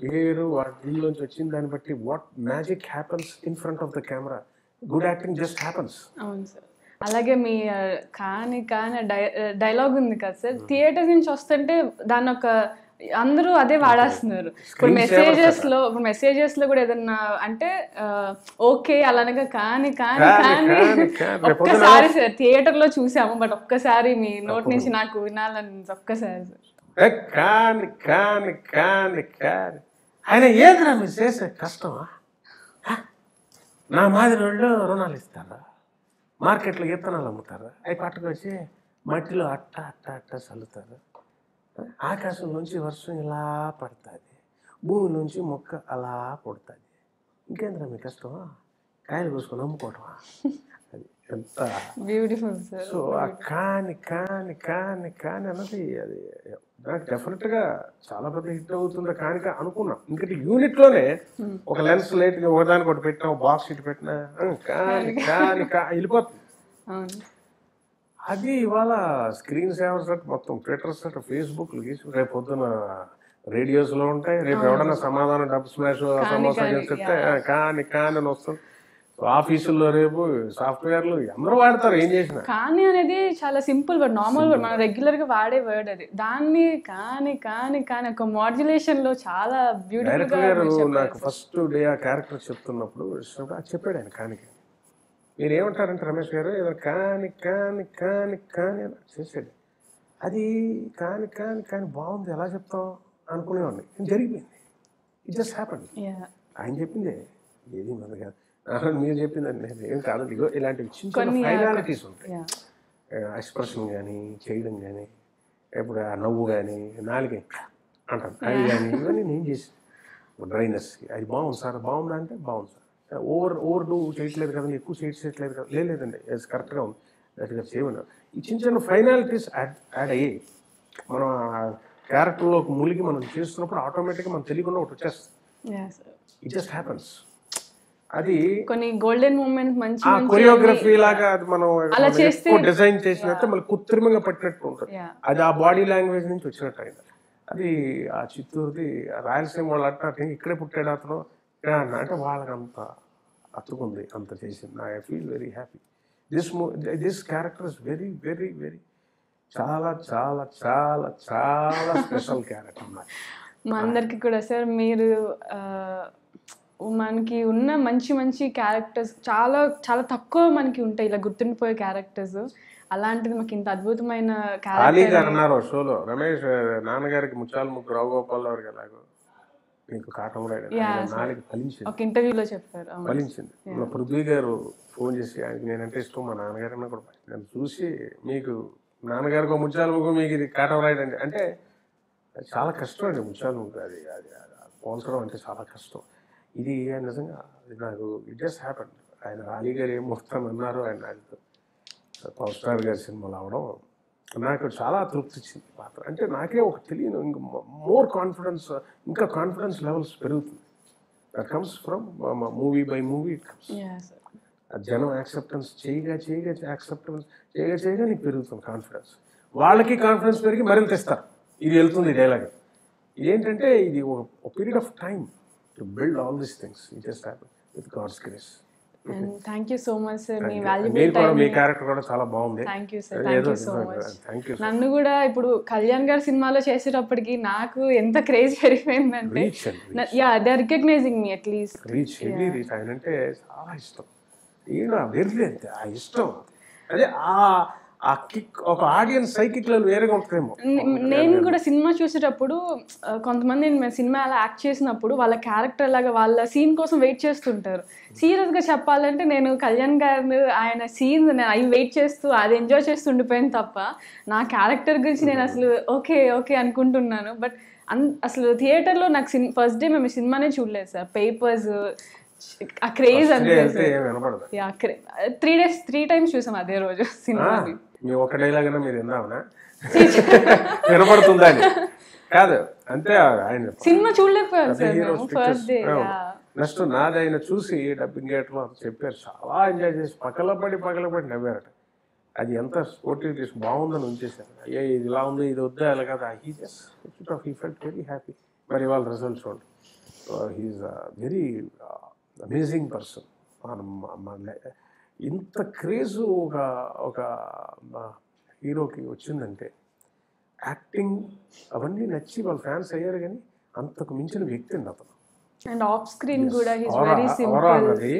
బిహేవియర్ వాడి దీనిలోంచి వచ్చిన దాన్ని బట్టి what magic happens in front of the camera good acting just happens అవును సార్. అలాగే మీ కాని కాని డై డైలాగ్ ఉంది కదా సార్. థియేటర్ నుంచి వస్తుంటే దాన్ని ఒక అందరూ అదే వాడేస్తున్నారు. ఇప్పుడు మెసేజెస్లో ఇప్పుడు మెసేజెస్లో కూడా ఏదన్నా అంటే ఓకే అలానగా కాని కాని కాని, ఒక్కసారి సార్ థియేటర్లో చూసాము బట్ ఒక్కసారి మీ నోట్ నుంచి నాకు వినాలని. ఒక్కసారి సార్. కాని కాని కాని కాని. ఆయన ఏంద్రా మీరు చేసే కష్టమా? నా మాదిరి వాళ్ళు రుణాలు ఇస్తారా? మార్కెట్లో విత్తనాలు అమ్ముతారా? అవి పట్టుకొచ్చి మట్టిలో అట్ట అట్ట అట్ట చల్లుతారు? ఆకాశం నుంచి వర్షం ఇలా పడుతుంది భూమి నుంచి మొక్క అలా పుడుతుంది. ఇంకేంద్రా మీ కష్టమా కాయలు కోసుకొని అమ్ముకోవటమా? అది ఎంత బ్యూటిఫుల్ సో ఆ కాని కాని కాని కాని అన్నది అది నాకు డెఫినెట్గా చాలా పెద్ద హిట్ అవుతుంది కాని కా- అనుకున్నాం. ఇంకటి యూనిట్లోనే ఒక లెన్స్ లైట్ ఒకదానికి ఒకటి పెట్టినా బాక్స్ ఇటు పెట్టినా కాని కాని కా వెళ్ళిపోతుంది. అది ఇవాళ స్క్రీన్ సేవర్స్ అట్ మొత్తం ట్విట్టర్స్ అట్ ఫేస్బుక్ రేపు పొద్దున రేడియోస్లో ఉంటాయి. రేపు ఎవడన్నా సమాధానం డబ్బు స్మాష్ సమోసా చెప్తే కాని కాని అని వస్తుంది. ఆఫీసుల్లో రేపు సాఫ్ట్వేర్లు అందరూ వాడతారు ఏం చేసినా. కానీ అనేది చాలా సింపుల్ వర్డ్ నార్మల్ వర్డ్. మనం రెగ్యులర్గా వాడే వర్డ్ అది. దాన్ని కానీ కానీ కానీ ఒక మాడ్యులేషన్లో చాలా బ్యూటిఫుల్ నాకు ఫస్ట్ డే ఆ క్యారెక్టర్ చెప్తున్నప్పుడు చెప్పాడు ఆయన కానికి. మీరు ఏమంటారంటే రమేష్ గారు? ఏదో కాని కాని కాని కాని అని. చేసాడు అది కాని కాని కాని బాగుంది ఎలా చెప్తాం అనుకునేవాడిని. జరిగిపోయింది. It just happen. ఆయన చెప్పిందే. ఏది మన కాదు. మీరు చెప్పిందండి. నేను ఏం కాదు. ఇగో ఇలాంటివి చిన్న ఫైనాలిటీస్ ఉంటాయి. ఎక్స్ప్రెషన్ కానీ చేయడం కానీ ఇప్పుడు ఆ నవ్వు కానీ నాలుగే అంటాను అవి కానీ ఇవన్నీ నేను చేసి డ్రైనెస్ అది బాగుంది సార్. బాగుందా అంటే బాగుంది సార్. ఓవర్ ఓవర్ డూ చేయట్లేదు కదండి ఎక్కువ చేయట్ చేయట్లేదు కదా. లేదు, లేదండి కరెక్ట్గా ఉంది. గట్టిగా చేయమని ఈ చిన్న చిన్న ఫైనాలిటీస్ యాడ్ యాడ్ అయ్యి మనం ఆ క్యారెక్టర్లోకి ములిగి మనం చేస్తున్నప్పుడు ఆటోమేటిక్గా మనం తెలియకుండా ఒకటి వచ్చేస్తుంది. ఇట్ జస్ట్ హ్యాపన్స్ అది కొన్ని గోల్డెన్ మూమెంట్స్ మంచి కొరియోగ్రఫీ లాగా అది మనం అలా చేస్తే- డిజైన్ చేసినట్టు మళ్ళీ కృత్రిమంగా పట్టినట్టు ఉంటుంది. అది ఆ బాడీ లాంగ్వేజ్ నుంచి వచ్చినట్టు అయింది. అది ఆ చిత్తూరుది రాయలసీమ వాళ్ళు అంటారు ఇక్కడే పుట్టాడు అతను. ఇక్కడ అన్నా." అంటే వాళ్ళకి అంత అతుకుంది అంత చేసింది. I feel very happy this this character is very very very చాలా చాలా చాలా చాలా స్పెషల్ క్యారెక్టర్ మా అందరికి కూడా సార్ మీరు మనకి ఉన్న మంచి మంచి క్యారెక్టర్స్ చాలా చాలా తక్కువ మనకి ఉంటాయి ఇలా గుర్తుండిపోయే క్యారెక్టర్స్ అలాంటిది మాకు ఇంత అద్భుతమైన అలీ క్యారెక్టర్ గారు అన్నారు షోలో. రమేష్ నాన్నగారికి ముత్యాల ముగ్గు రావు గోపాల్ గారికి ఎలాగో. నీకు కాటం నాలుగు ఫలించింది. ఒక ఇంటర్వ్యూలో చెప్పారు. ఫలించింది. మా పృథ్వీ గారు ఫోన్ చేసి ఆయనకి నేనంటే ఇష్టం మా నాన్నగారైనా కూడా నన్ను చూసి మీకు నాన్నగారికి ముగ్గు మీకు ఇది కాటం రాయడండి అంటే చాలా కష్టం అండి ముగ్గు అది అది పోల్చడం అంటే చాలా కష్టం. ఇది నిజంగా నాకు ఇట్ జస్ట్ హ్యాపన్ ఆయన రాణి గారు ఏం మొత్తం అన్నారు ఆయన ఆయనతో పవర్ స్టార్ గారి సినిమాలు అవడం నాకు చాలా తృప్తి ఇచ్చింది పాత్ర. అంటే నాకే ఒక తెలియని ఇంకా మోర్ కాన్ఫిడెన్స్ ఇంకా కాన్ఫిడెన్స్ లెవెల్స్ పెరుగుతుంది. That comes from movie by movie it comes జనం యాక్సెప్టెన్స్ చేయగా చేయగా యాక్సెప్టెన్స్ చేయగా చేయగా నీకు పెరుగుతుంది కాన్ఫిడెన్స్ వాళ్ళకి కాన్ఫిడెన్స్ పెరిగి మరింత ఇస్తారు. ఇది వెళ్తుంది డైలాగ్ ఇదేంటంటే ఇది ఒక period of time to build all these things it just happen with God's grace thank you so much sir me valuable time character కూడా చాలా బాగుంది. Thank you sir thank you so much నన్ను కూడా ఇప్పుడు కళ్యాణ్ గారి సినిమాలో చేసేటప్పటికి నాకు ఎంత క్రేజ్ పెరిగిపోయిందంటే yeah they recognizing me at least reach heavy reach ఆయన అంటే చాలా ఇష్టం. ఈయన వెర్రి అంతే. ఆ ఇష్టం. అదే ఆ ఆ కిక్ ఒక ఆడియన్స్ సైకిక్లో వేరేగా ఉంటుందేమో. నేను కూడా సినిమా చూసేటప్పుడు కొంతమంది సినిమా అలా యాక్ట్ చేసినప్పుడు వాళ్ళ క్యారెక్టర్ లాగా వాళ్ళ సీన్ కోసం వెయిట్ చేస్తుంటారు. సీరియస్గా చెప్పాలంటే నేను కళ్యాణ్ గారు ఆయన సీన్స్ అవి వెయిట్ చేస్తూ అది ఎంజాయ్ చేస్తూ ఉండిపోయాను తప్ప నా క్యారెక్టర్ గురించి నేను అసలు ఓకే ఓకే అనుకుంటున్నాను. బట్ అన్ అసలు థియేటర్లో నాకు సిన్ ఫస్ట్ డే మేము సినిమానే చూడలేదు సార్. పేపర్స్ ఆ craze yeah three days three times చూసాం అదే రోజు సినిమాని మీ ఒక డైలాగ్ మీరు విందామనా వినపడుతుందా అని. కాదు అంతే ఆయన సినిమా చూడలేకపోయాం సార్ మేము ఫస్ట్ డే నెక్స్ట్ నాది ఆయన చూసి డబ్బింగ్ థియేటర్లో చెప్పారు. చాలా ఎంజాయ్ చేసి పక్కలపడి పక్కలపడి నవ్వారట. అది ఎంత స్పోర్టివ్ తీసి బాగుందని ఉంచేశారు. అయ్యా ఇది ఇలా ఉంది ఇది వద్దా ఇలా కదా? He just off he felt very happy మరి వాళ్ళ రిజల్ట్ చూడండి. He is very amazing person ఇంత క్రేజ్ ఒక ఒక హీరోకి వచ్చిందంటే యాక్టింగ్ అవన్నీ నచ్చి వాళ్ళ ఫ్యాన్స్ అయ్యారు కానీ అంతకు మించిన వ్యక్తి అండి అతను. అండ్ ఆఫ్ స్క్రీన్ కూడా అన్నది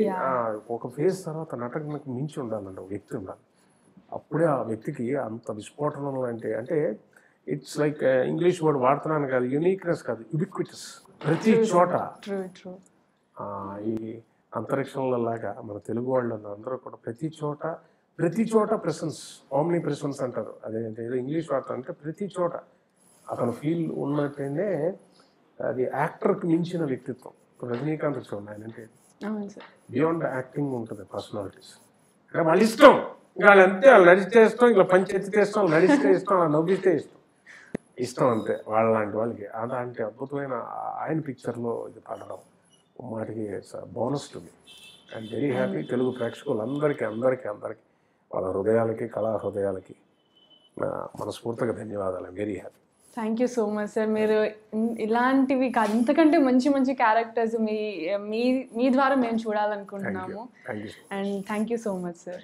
ఒక ఫేజ్ తర్వాత నటనకు మించి ఉండాలండి ఒక వ్యక్తి ఉండాలి. అప్పుడే ఆ వ్యక్తికి అంత విస్ఫోటనం అంటే అంటే ఇట్స్ లైక్ ఇంగ్లీష్ వర్డ్ వాడుతున్నాను కాదు యునీక్నెస్ కాదు యుబిక్విటస్ ప్రతి చోట ఈ అంతరిక్షంలో లాగా మన తెలుగు వాళ్ళు అందరూ కూడా ప్రతి చోట ప్రతి చోట ప్రెసెన్స్ ఓమ్ని ప్రెసెన్స్ అంటారు. అదే అంటే ఏదో ఇంగ్లీష్ వార్త అంటే ప్రతి చోట అతను ఫీల్ ఉన్నట్టేనే అది యాక్టర్కి మించిన వ్యక్తిత్వం. ఇప్పుడు రజనీకాంత్ చూడండి ఆయన అంటే బియాండ్ యాక్టింగ్ ఉంటుంది పర్సనాలిటీస్ ఇంకా వాళ్ళ ఇష్టం. ఇంకా వాళ్ళు అంతే వాళ్ళు నడిస్తే ఇష్టం ఇలా పంచెత్తితే ఇష్టం వాళ్ళు నడిస్తే ఇష్టం వాళ్ళు నవ్వితే ఇష్టం. ఇష్టం అంతే వాళ్ళ లాంటి వాళ్ళకి. అలాంటి అద్భుతమైన ఆయన పిక్చర్లో ఇది పడడం వాటికి bonus too and very happy Telugu ప్రేక్షకులందరికీ అందరికీ అందరికీ వాళ్ళ హృదయాలకి కళా హృదయాలకి మనస్ఫూర్తిగా ధన్యవాదాలు. Very happy. Thank you so much sir. మీరు ఇలాంటివి కాదు ఇంతకంటే మంచి మంచి క్యారెక్టర్స్ మీ మీ మీ ద్వారా మేము చూడాలనుకుంటున్నాము. And thank you so much sir.